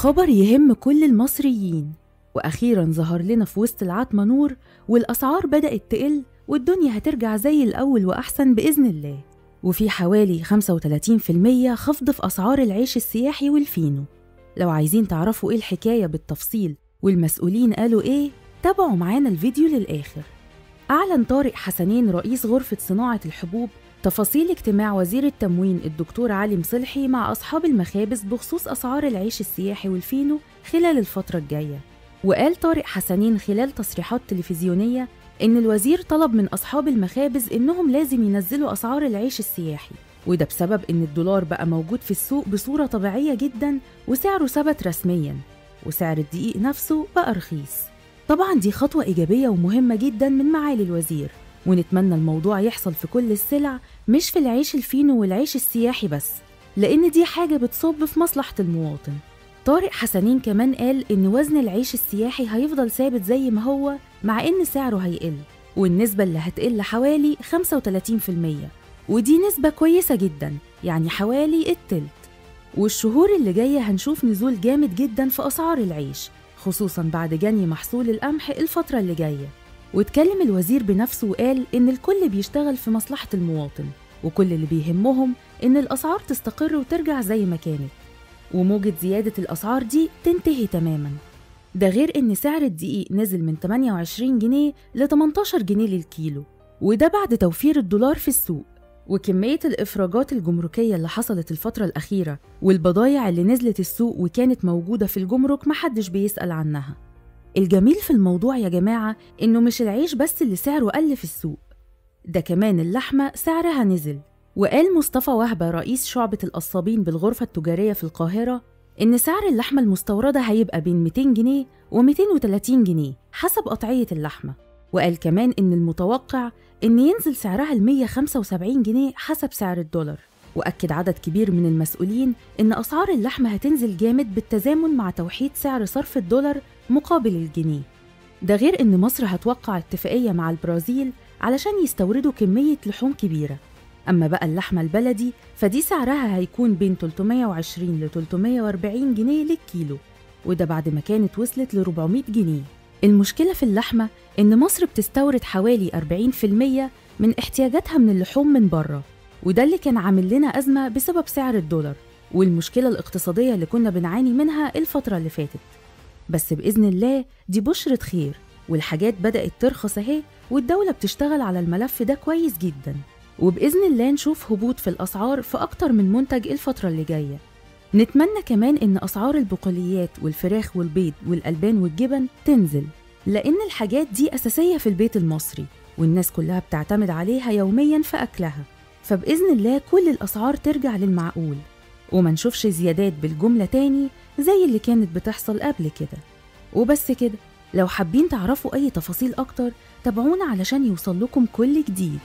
خبر يهم كل المصريين. وأخيرا ظهر لنا في وسط العتمة نور والأسعار بدأت تقل والدنيا هترجع زي الأول وأحسن بإذن الله. وفي حوالي 35% خفض في أسعار العيش السياحي والفينو. لو عايزين تعرفوا إيه الحكاية بالتفصيل والمسؤولين قالوا إيه تابعوا معانا الفيديو للآخر. أعلن طارق حسنين رئيس غرفة صناعة الحبوب تفاصيل اجتماع وزير التموين الدكتور علي مصلحي مع أصحاب المخابز بخصوص أسعار العيش السياحي والفينو خلال الفترة الجاية. وقال طارق حسنين خلال تصريحات تلفزيونية إن الوزير طلب من أصحاب المخابز إنهم لازم ينزلوا أسعار العيش السياحي وده بسبب إن الدولار بقى موجود في السوق بصورة طبيعية جدا وسعره ثبت رسميا وسعر الدقيق نفسه بقى رخيص. طبعا دي خطوة إيجابية ومهمة جدا من معالي الوزير ونتمنى الموضوع يحصل في كل السلع مش في العيش الفينو والعيش السياحي بس لأن دي حاجة بتصب في مصلحة المواطن. طارق حسنين كمان قال إن وزن العيش السياحي هيفضل ثابت زي ما هو مع إن سعره هيقل والنسبة اللي هتقل حوالي 35% ودي نسبة كويسة جدا يعني حوالي التلت. والشهور اللي جاية هنشوف نزول جامد جدا في أسعار العيش خصوصا بعد جني محصول القمح الفترة اللي جاية. واتكلم الوزير بنفسه وقال إن الكل بيشتغل في مصلحة المواطن وكل اللي بيهمهم إن الأسعار تستقر وترجع زي ما كانت وموجة زيادة الأسعار دي تنتهي تماما. ده غير إن سعر الدقيق نزل من 28 جنيه ل 18 جنيه للكيلو وده بعد توفير الدولار في السوق وكمية الإفراجات الجمركية اللي حصلت الفترة الأخيرة والبضايع اللي نزلت السوق وكانت موجودة في الجمرك محدش بيسأل عنها. الجميل في الموضوع يا جماعة إنه مش العيش بس اللي سعره قل في السوق ده كمان اللحمة سعرها نزل. وقال مصطفى وهبة رئيس شعبة القصابين بالغرفة التجارية في القاهرة إن سعر اللحمة المستوردة هيبقى بين 200 جنيه و 230 جنيه حسب قطعية اللحمة. وقال كمان إن المتوقع إن ينزل سعرها ل 175 جنيه حسب سعر الدولار. وأكد عدد كبير من المسؤولين إن أسعار اللحمة هتنزل جامد بالتزامن مع توحيد سعر صرف الدولار مقابل الجنيه. ده غير إن مصر هتوقع اتفاقية مع البرازيل علشان يستوردوا كمية لحوم كبيرة. أما بقى اللحمة البلدي فدي سعرها هيكون بين 320 ل 340 جنيه للكيلو وده بعد ما كانت وصلت ل 400 جنيه. المشكلة في اللحمة إن مصر بتستورد حوالي 40% من احتياجاتها من اللحوم من بره. وده اللي كان عامل لنا أزمة بسبب سعر الدولار والمشكلة الاقتصادية اللي كنا بنعاني منها الفترة اللي فاتت. بس بإذن الله دي بشرة خير والحاجات بدأت ترخص أهي والدولة بتشتغل على الملف ده كويس جدا. وبإذن الله نشوف هبوط في الأسعار في أكتر من منتج الفترة اللي جاية. نتمنى كمان إن أسعار البقوليات والفراخ والبيض والألبان والجبن تنزل لأن الحاجات دي أساسية في البيت المصري والناس كلها بتعتمد عليها يوميا في أكلها. فبإذن الله كل الأسعار ترجع للمعقول. وما نشوفش زيادات بالجملة تاني زي اللي كانت بتحصل قبل كده. وبس كده لو حابين تعرفوا أي تفاصيل أكتر تابعونا علشان يوصل لكم كل جديد.